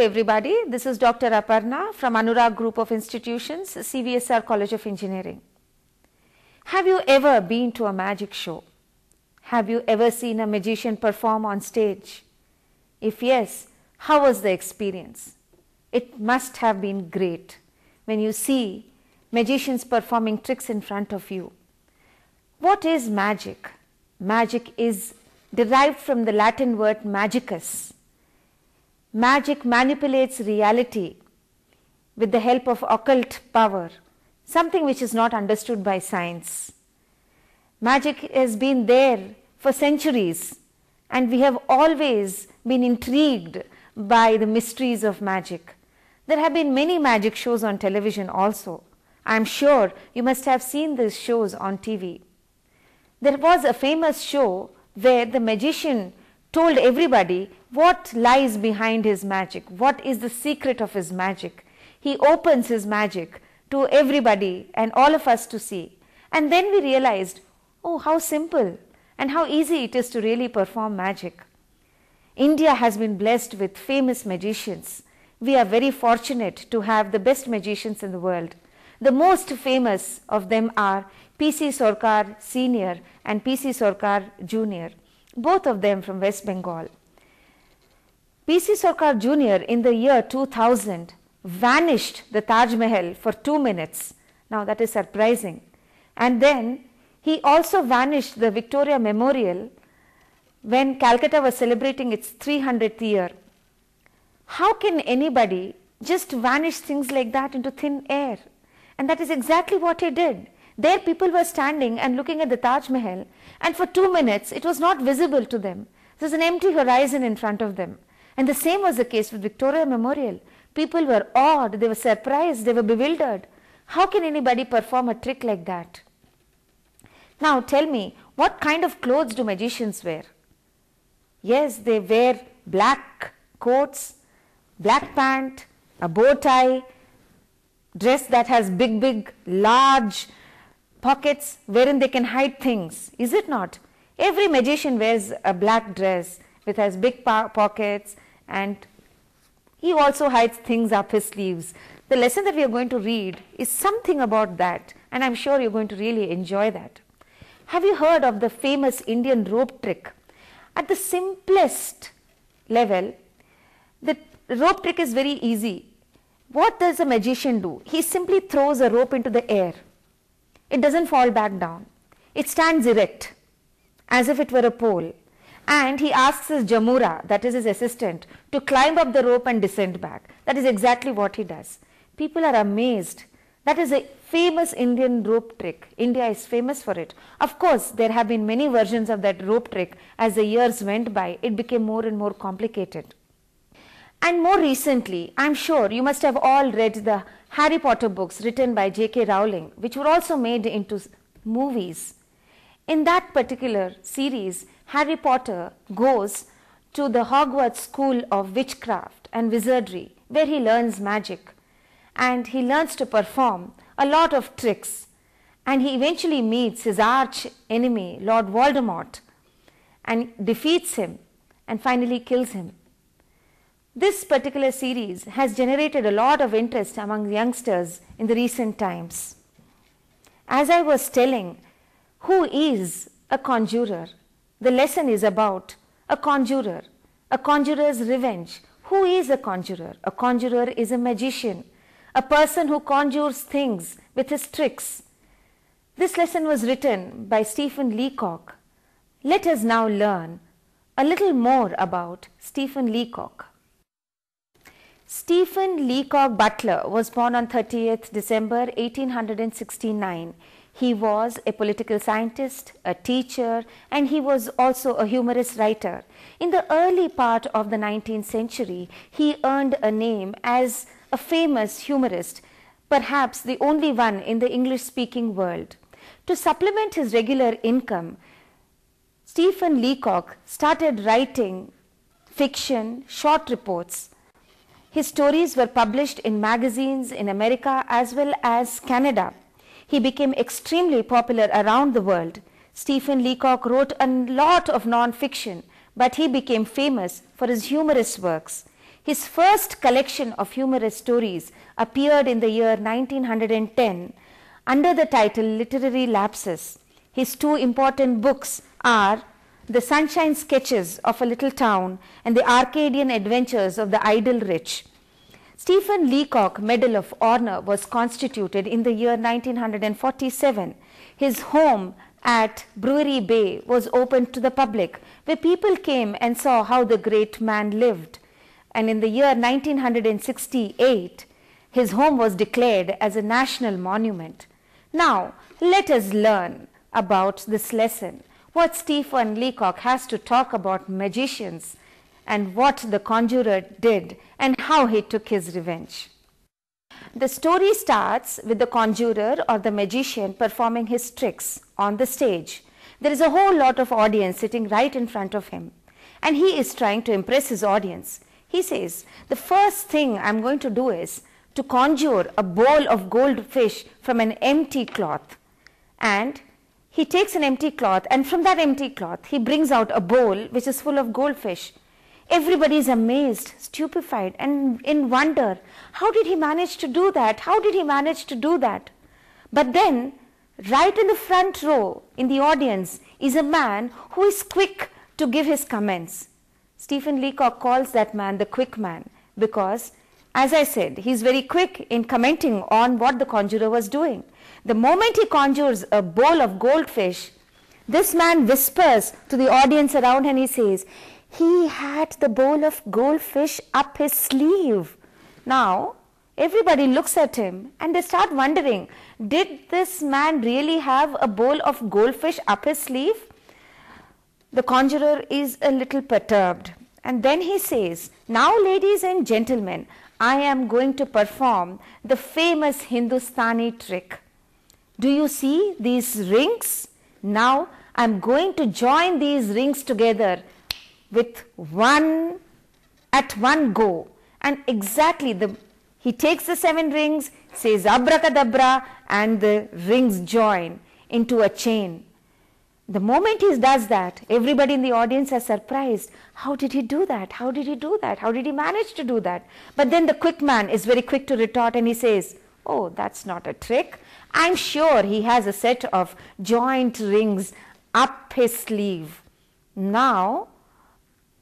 Everybody, this is Dr. Aparna from Anurag Group of Institutions, CVSR College of Engineering. Have you ever been to a magic show? Have you ever seen a magician perform on stage? If yes, how was the experience? It must have been great when you see magicians performing tricks in front of you. What is magic? Magic is derived from the Latin word magicus. Magic manipulates reality with the help of occult power, something which is not understood by science. Magic has been there for centuries and we have always been intrigued by the mysteries of magic. There have been many magic shows on television also. I am sure you must have seen these shows on TV. There was a famous show where the magician told everybody what lies behind his magic, what is the secret of his magic. He opens his magic to everybody and all of us to see. And then we realized, oh, how simple and how easy it is to really perform magic. India has been blessed with famous magicians. We are very fortunate to have the best magicians in the world. The most famous of them are P.C. Sorcar Senior and P.C. Sorcar Junior, both of them from West Bengal. P.C. Sorcar Jr. in the year 2000 vanished the Taj Mahal for two minutes. Now that is surprising. And then he also vanished the Victoria Memorial when Calcutta was celebrating its 300th year. How can anybody just vanish things like that into thin air? And that is exactly what he did. There people were standing and looking at the Taj Mahal and for two minutes it was not visible to them. There was an empty horizon in front of them. And the same was the case with Victoria Memorial. People were awed, they were surprised, they were bewildered. How can anybody perform a trick like that? Now tell me, what kind of clothes do magicians wear? Yes, they wear black coats, black pant, a bow tie, dress that has big, big, large pockets wherein they can hide things. Is it not? Every magician wears a black dress with has big pockets and he also hides things up his sleeves. The lesson that we are going to read is something about that and I am sure you are going to really enjoy that. Have you heard of the famous Indian rope trick? At the simplest level, the rope trick is very easy. What does a magician do? He simply throws a rope into the air. It doesn't fall back down. It stands erect as if it were a pole. And he asks his Jamura, that is his assistant, to climb up the rope and descend back. That is exactly what he does. People are amazed that is a famous Indian rope trick. India is famous for it. Of course, there have been many versions of that rope trick. As the years went by, it became more and more complicated. And more recently, I'm sure you must have all read the Harry Potter books written by J.K. Rowling, which were also made into movies. In that particular series, Harry Potter goes to the Hogwarts School of Witchcraft and Wizardry, where he learns magic and he learns to perform a lot of tricks and he eventually meets his arch enemy Lord Voldemort and defeats him and finally kills him. This particular series has generated a lot of interest among youngsters in the recent times. As I was telling, who is a conjurer? The lesson is about a conjurer, a conjurer's revenge. Who is a conjurer? A conjurer is a magician a person who conjures things with his tricks. This lesson was written by Stephen Leacock. Let us now learn a little more about Stephen Leacock. Stephen Leacock Butler was born on 30th December 1869. He was a political scientist, a teacher, and he was also a humorous writer. In the early part of the 19th century, he earned a name as a famous humorist, perhaps the only one in the English speaking world. To supplement his regular income, Stephen Leacock started writing fiction, short reports. His stories were published in magazines in America as well as Canada. He became extremely popular around the world. Stephen Leacock wrote a lot of non-fiction, but he became famous for his humorous works. His first collection of humorous stories appeared in the year 1910 under the title Literary Lapses. His two important books are The Sunshine Sketches of a Little Town and The Arcadian Adventures of the Idle Rich. Stephen Leacock Medal of Honor was constituted in the year 1947. His home at Brewery Bay was opened to the public, where people came and saw how the great man lived. And in the year 1968, his home was declared as a national monument. Now, let us learn about this lesson, what Stephen Leacock has to talk about magicians and what the conjurer did and how he took his revenge. The story starts with the conjurer or the magician performing his tricks on the stage. There is a whole lot of audience sitting right in front of him, and he is trying to impress his audience. He says, The first thing I'm going to do is to conjure a bowl of goldfish from an empty cloth. And he takes an empty cloth, and from that empty cloth, he brings out a bowl which is full of goldfish. Everybody is amazed, stupefied, and in wonder. How did he manage to do that? How did he manage to do that? But then, right in the front row in the audience is a man who is quick to give his comments. Stephen Leacock calls that man the quick man because, as I said, he's very quick in commenting on what the conjurer was doing. The moment he conjures a bowl of goldfish, this man whispers to the audience around and he says, he had the bowl of goldfish up his sleeve. Now, everybody looks at him and they start wondering did this man really have a bowl of goldfish up his sleeve? The conjurer is a little perturbed. And then he says, Now, ladies and gentlemen, I am going to perform the famous Hindustani trick. Do you see these rings? Now, I am going to join these rings together with one at one go. And exactly the he takes the seven rings says abracadabra and the rings join into a chain. The moment he does that everybody in the audience are surprised. How did he do that? How did he do that? How did he manage to do that? But then the quick man is very quick to retort and he says oh that's not a trick i'm sure he has a set of joint rings up his sleeve now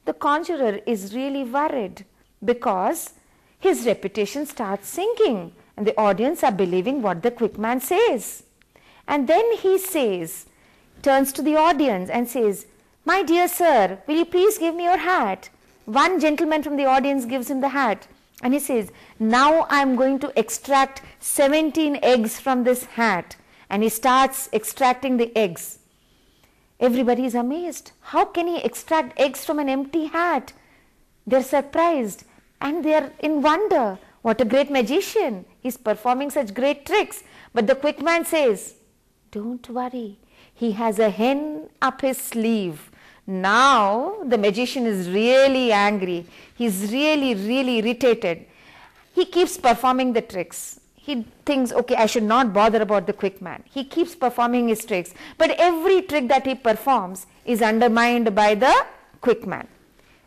the conjurer is really worried because his reputation starts sinking and the audience are believing what the quick man says. And then he says, turns to the audience and says, My dear sir, will you please give me your hat? One gentleman from the audience gives him the hat and he says, Now I am going to extract 17 eggs from this hat. And he starts extracting the eggs. Everybody is amazed. How can he extract eggs from an empty hat? They're surprised and they're in wonder. What a great magician! He's performing such great tricks. But the quick man says, Don't worry, he has a hen up his sleeve. Now the magician is really angry. He's really, really irritated. He keeps performing the tricks he thinks, okay, I should not bother about the quick man. He keeps performing his tricks, but every trick that he performs is undermined by the quick man.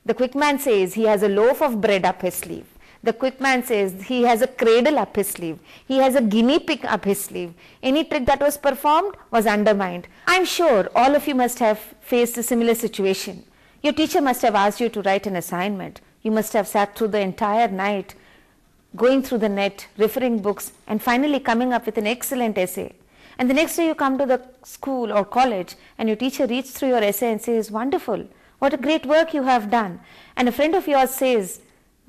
The quick man says he has a loaf of bread up his sleeve. The quick man says he has a cradle up his sleeve. He has a guinea pig up his sleeve. Any trick that was performed was undermined. I'm sure all of you must have faced a similar situation. Your teacher must have asked you to write an assignment. You must have sat through the entire night going through the net, referring books, and finally coming up with an excellent essay. And the next day you come to the school or college and your teacher reads through your essay and says, Wonderful, what a great work you have done. And a friend of yours says,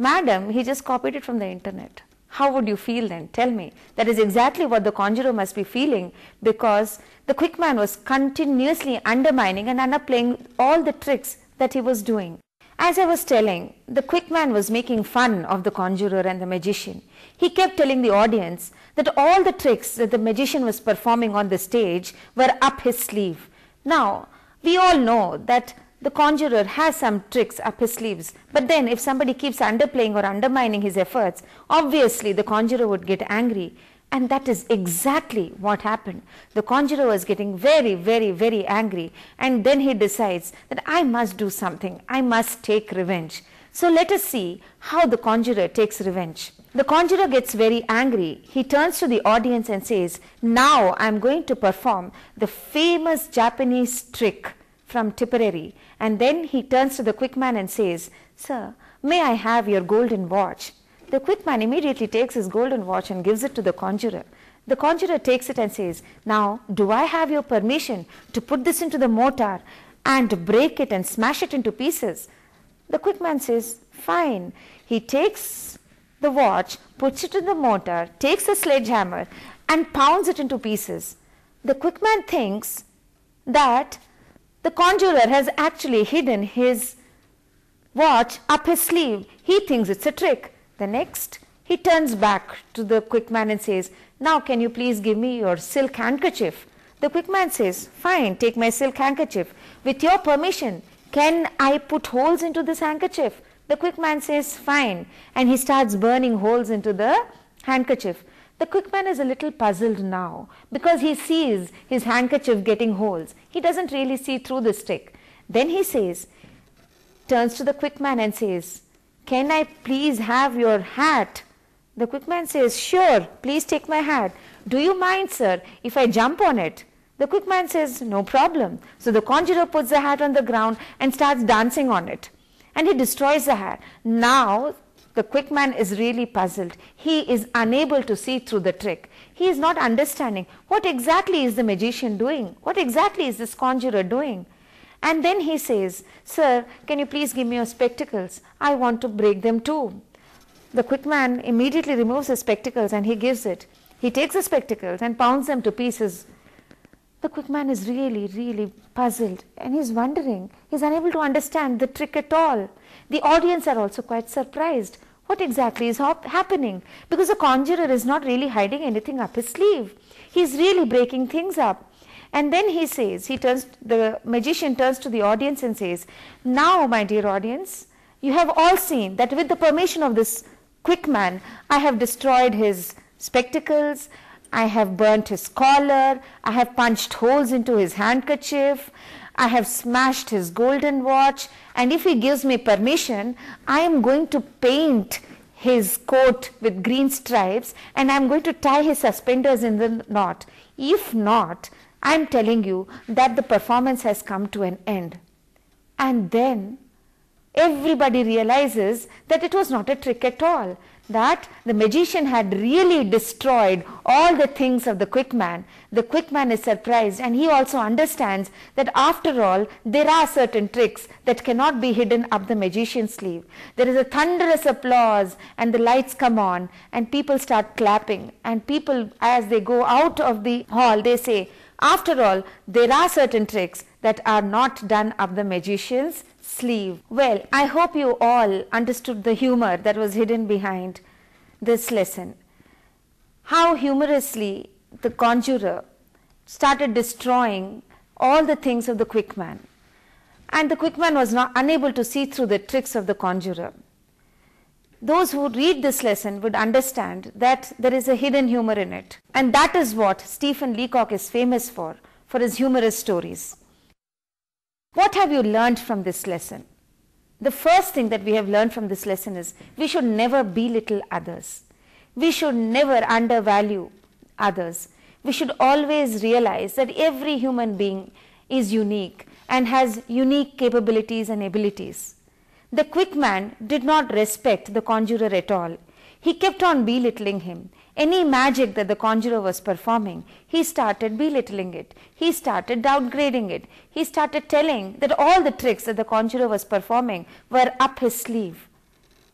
Madam, he just copied it from the internet. How would you feel then? Tell me. That is exactly what the conjurer must be feeling because the quick man was continuously undermining and underplaying all the tricks that he was doing. As I was telling, the quick man was making fun of the conjurer and the magician. He kept telling the audience that all the tricks that the magician was performing on the stage were up his sleeve. Now, we all know that the conjurer has some tricks up his sleeves, but then if somebody keeps underplaying or undermining his efforts, obviously the conjurer would get angry and that is exactly what happened. The conjurer was getting very, very, very angry. And then he decides that I must do something. I must take revenge. So let us see how the conjurer takes revenge. The conjurer gets very angry. He turns to the audience and says, Now I am going to perform the famous Japanese trick from Tipperary. And then he turns to the quick man and says, Sir, may I have your golden watch? The quick man immediately takes his golden watch and gives it to the conjurer. The conjurer takes it and says, Now, do I have your permission to put this into the mortar and break it and smash it into pieces? The quick man says, Fine. He takes the watch, puts it in the mortar, takes a sledgehammer, and pounds it into pieces. The quick man thinks that the conjurer has actually hidden his watch up his sleeve. He thinks it's a trick. The next, he turns back to the quick man and says, Now can you please give me your silk handkerchief? The quick man says, Fine, take my silk handkerchief. With your permission, can I put holes into this handkerchief? The quick man says, Fine. And he starts burning holes into the handkerchief. The quick man is a little puzzled now because he sees his handkerchief getting holes. He doesn't really see through the stick. Then he says, turns to the quick man and says, Can I please have your hat? The quick man says, Sure, please take my hat. Do you mind, sir, if I jump on it? The quick man says, No problem. So the conjurer puts the hat on the ground and starts dancing on it. And he destroys the hat. Now the quick man is really puzzled. He is unable to see through the trick. He is not understanding what exactly is the magician doing? What exactly is this conjurer doing? And then he says, Sir, can you please give me your spectacles? I want to break them too. The quick man immediately removes his spectacles and he gives it. He takes the spectacles and pounds them to pieces. The quick man is really, really puzzled and he's wondering. He's unable to understand the trick at all. The audience are also quite surprised. What exactly is hap- happening? Because the conjurer is not really hiding anything up his sleeve. He's really breaking things up. And then he says, he turns, the magician turns to the audience and says, Now, my dear audience, you have all seen that with the permission of this quick man, I have destroyed his spectacles, I have burnt his collar, I have punched holes into his handkerchief, I have smashed his golden watch, and if he gives me permission, I am going to paint his coat with green stripes and I am going to tie his suspenders in the knot. If not, I am telling you that the performance has come to an end. And then everybody realizes that it was not a trick at all, that the magician had really destroyed all the things of the quick man. The quick man is surprised and he also understands that after all, there are certain tricks that cannot be hidden up the magician's sleeve. There is a thunderous applause and the lights come on and people start clapping and people as they go out of the hall, they say, after all, there are certain tricks that are not done up the magician's sleeve. Well, I hope you all understood the humor that was hidden behind this lesson. How humorously the conjurer started destroying all the things of the quick man. And the quick man was not unable to see through the tricks of the conjurer those who read this lesson would understand that there is a hidden humor in it. And that is what Stephen Leacock is famous for, for his humorous stories. What have you learned from this lesson? The first thing that we have learned from this lesson is we should never belittle others. We should never undervalue others. We should always realize that every human being is unique and has unique capabilities and abilities. The quick man did not respect the conjurer at all. He kept on belittling him. Any magic that the conjurer was performing, he started belittling it. He started downgrading it. He started telling that all the tricks that the conjurer was performing were up his sleeve.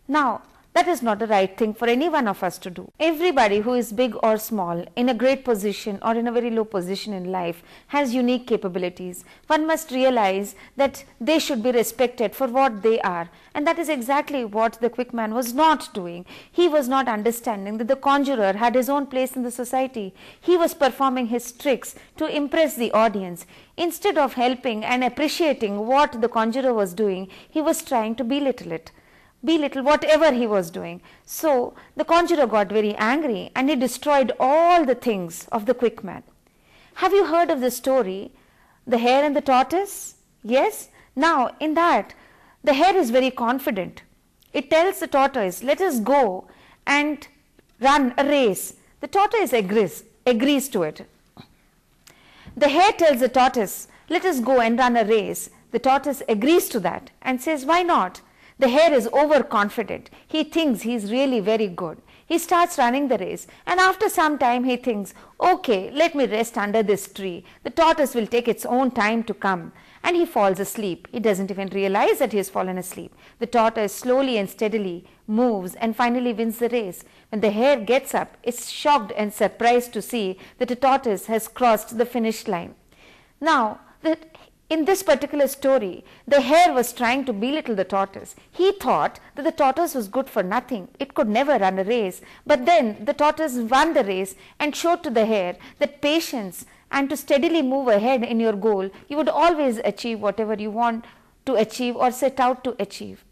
Now, that is not the right thing for any one of us to do. Everybody who is big or small, in a great position or in a very low position in life, has unique capabilities. One must realize that they should be respected for what they are. And that is exactly what the quick man was not doing. He was not understanding that the conjurer had his own place in the society. He was performing his tricks to impress the audience. Instead of helping and appreciating what the conjurer was doing, he was trying to belittle it belittle whatever he was doing. So the conjurer got very angry and he destroyed all the things of the quick man. Have you heard of the story, the hare and the tortoise? Yes? Now, in that, the hare is very confident It tells the tortoise, let us go and run a race. The tortoise agrees, agrees to it. The hare tells the tortoise, let us go and run a race. The tortoise agrees to that and says, why not? The hare is overconfident. He thinks he is really very good. He starts running the race and after some time he thinks, okay, let me rest under this tree. The tortoise will take its own time to come and he falls asleep. He doesn't even realize that he has fallen asleep. The tortoise slowly and steadily moves and finally wins the race. When the hare gets up, it's shocked and surprised to see that the tortoise has crossed the finish line. Now, the in this particular story, the hare was trying to belittle the tortoise. He thought that the tortoise was good for nothing. It could never run a race. But then the tortoise won the race and showed to the hare that patience and to steadily move ahead in your goal, you would always achieve whatever you want to achieve or set out to achieve.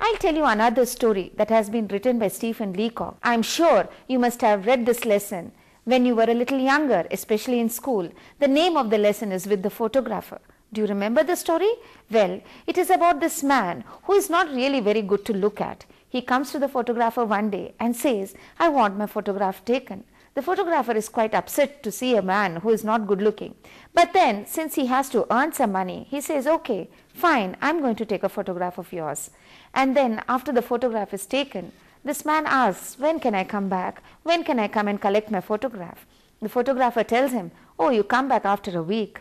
I'll tell you another story that has been written by Stephen Leacock. I'm sure you must have read this lesson when you were a little younger, especially in school. The name of the lesson is With the Photographer. Do you remember the story? Well, it is about this man who is not really very good to look at. He comes to the photographer one day and says, I want my photograph taken. The photographer is quite upset to see a man who is not good looking. But then, since he has to earn some money, he says, Okay, fine, I'm going to take a photograph of yours. And then, after the photograph is taken, this man asks, When can I come back? When can I come and collect my photograph? The photographer tells him, Oh, you come back after a week.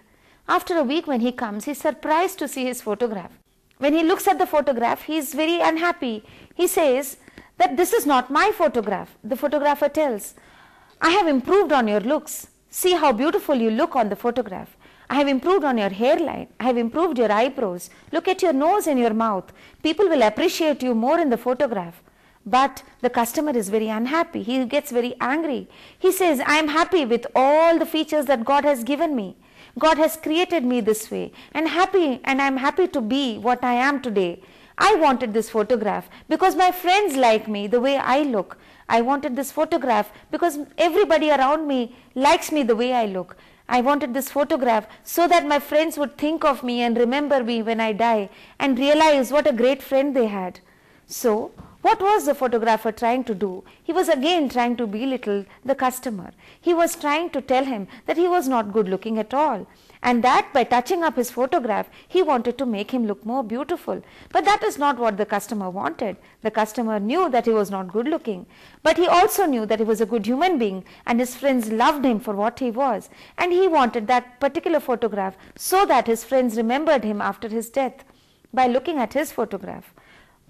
After a week, when he comes, he's surprised to see his photograph. When he looks at the photograph, he is very unhappy. He says that this is not my photograph. The photographer tells, I have improved on your looks. See how beautiful you look on the photograph. I have improved on your hairline. I have improved your eyebrows. Look at your nose and your mouth. People will appreciate you more in the photograph. But the customer is very unhappy. He gets very angry. He says, I am happy with all the features that God has given me. God has created me this way and happy and I'm happy to be what I am today. I wanted this photograph because my friends like me the way I look. I wanted this photograph because everybody around me likes me the way I look. I wanted this photograph so that my friends would think of me and remember me when I die and realize what a great friend they had. So, what was the photographer trying to do? He was again trying to belittle the customer. He was trying to tell him that he was not good looking at all and that by touching up his photograph, he wanted to make him look more beautiful. But that is not what the customer wanted. The customer knew that he was not good looking, but he also knew that he was a good human being and his friends loved him for what he was. And he wanted that particular photograph so that his friends remembered him after his death by looking at his photograph.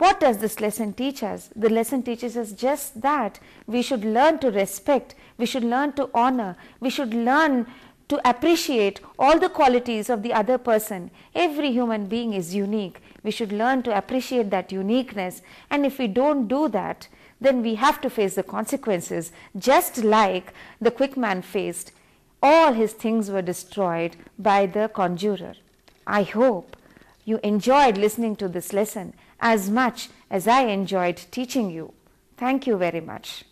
What does this lesson teach us? The lesson teaches us just that we should learn to respect, we should learn to honor, we should learn to appreciate all the qualities of the other person. Every human being is unique. We should learn to appreciate that uniqueness. And if we don't do that, then we have to face the consequences, just like the quick man faced. All his things were destroyed by the conjurer. I hope you enjoyed listening to this lesson as much as I enjoyed teaching you. Thank you very much.